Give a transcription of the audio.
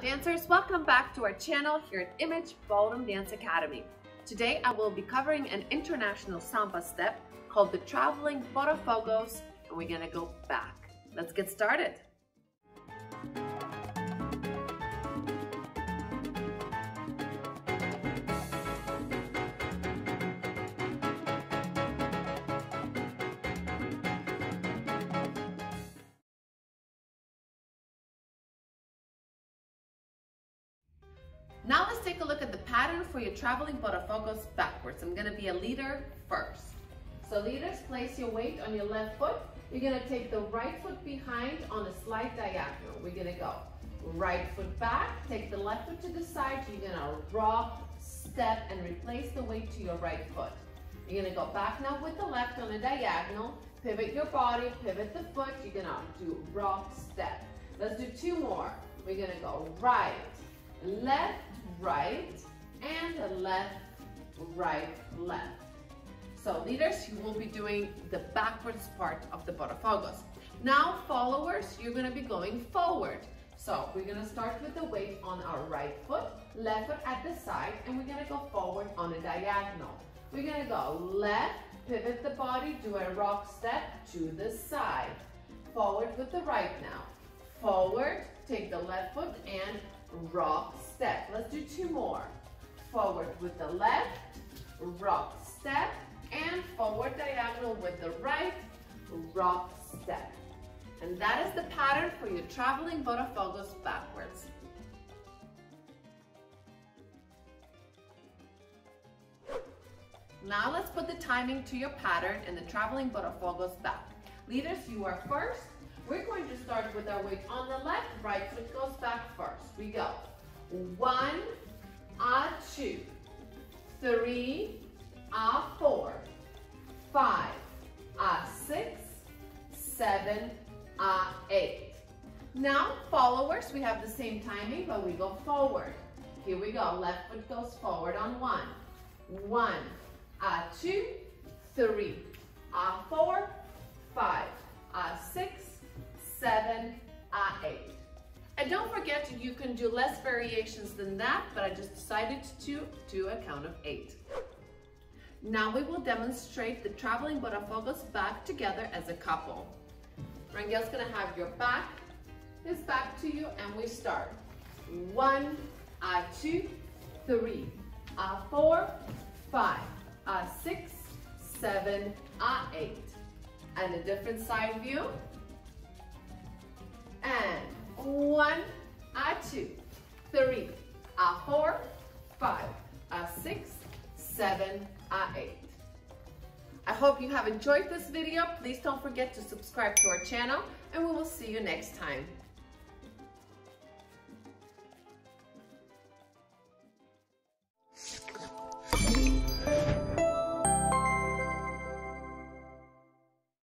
dancers, welcome back to our channel here at Image Ballroom Dance Academy. Today I will be covering an international samba step called the Traveling Botafogos and we're gonna go back. Let's get started. Take a look at the pattern for your traveling Botafogos backwards. I'm gonna be a leader first. So leaders, place your weight on your left foot. You're gonna take the right foot behind on a slight diagonal. We're gonna go right foot back, take the left foot to the side. You're gonna rock, step, and replace the weight to your right foot. You're gonna go back now with the left on a diagonal, pivot your body, pivot the foot. You're gonna do rock, step. Let's do two more. We're gonna go right, left, right, and left, right, left. So leaders, you will be doing the backwards part of the Botafogos. Now followers, you're gonna be going forward. So we're gonna start with the weight on our right foot, left foot at the side, and we're gonna go forward on a diagonal. We're gonna go left, pivot the body, do a rock step to the side. Forward with the right now. Forward, take the left foot and rock step. Let's do two more. Forward with the left, rock step, and forward diagonal with the right, rock step. And that is the pattern for your traveling Botafogos backwards. Now let's put the timing to your pattern and the traveling Botafogos back. Leaders, you are first. We're going to start with our weight on the left, right foot goes back first. We go. One, a two, three, a four, five, a six, seven, a eight. Now, followers, we have the same timing, but we go forward. Here we go. Left foot goes forward on one. One, a two, three, a four, five, a six, seven, a eight. And don't forget, you can do less variations than that, but I just decided to do a count of eight. Now we will demonstrate the traveling Botafogos back together as a couple. Rangel's gonna have your back, his back to you, and we start. One, a two, three, a four, five, a six, seven, a eight. And a different side view. And one, a two, three, a four, five, a six, seven, a eight. I hope you have enjoyed this video. Please don't forget to subscribe to our channel and we will see you next time.